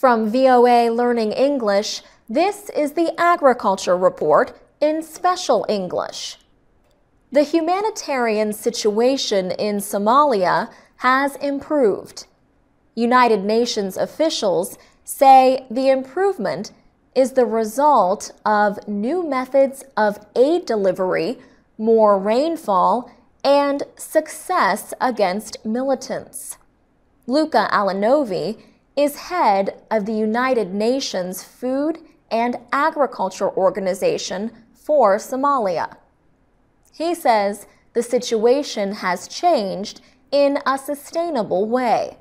From VOA Learning English, this is the Agriculture Report in Special English. The humanitarian situation in Somalia has improved. United Nations officials say the improvement is the result of new methods of aid delivery, more rainfall, and success against militants. Luca Alinovi is head of the United Nations Food and Agriculture Organization for Somalia. He says the situation has changed in a sustainable way.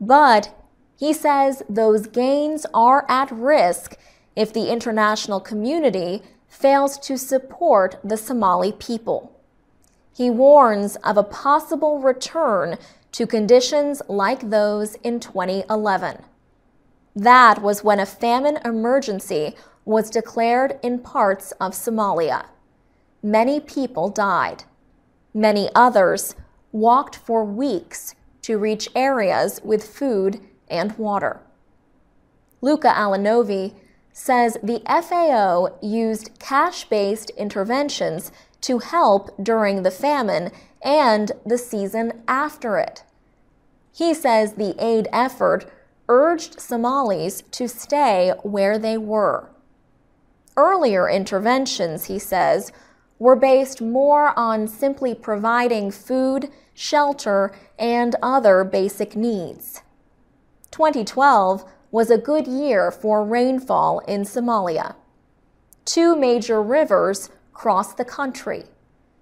But he says those gains are at risk if the international community fails to support the Somali people. He warns of a possible return to conditions like those in 2011. That was when a famine emergency was declared in parts of Somalia. Many people died. Many others walked for weeks to reach areas with food and water. Luca Alinovi says the FAO used cash based interventions to help during the famine and the season after it. He says the aid effort urged Somalis to stay where they were. Earlier interventions, he says, were based more on simply providing food, shelter, and other basic needs. 2012 was a good year for rainfall in Somalia. Two major rivers cross the country,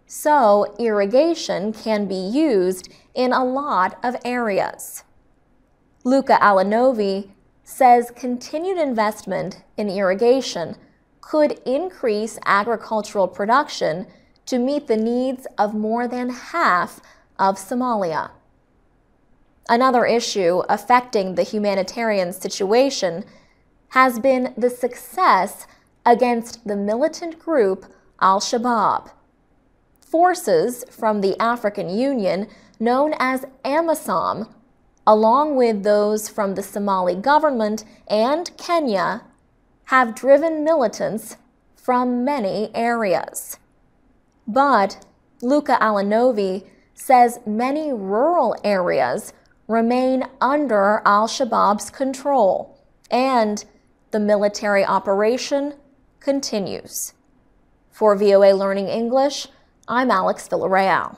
so irrigation can be used in a lot of areas. Luca Alinovi says continued investment in irrigation could increase agricultural production to meet the needs of more than half of Somalia. Another issue affecting the humanitarian situation has been the success against the militant group Al Shabaab. Forces from the African Union, known as AMISOM, along with those from the Somali government and Kenya, have driven militants from many areas. But Luca Alinovi says many rural areas remain under al Shabaab's control, and the military operation continues. For VOA Learning English, I'm Alex Villarreal.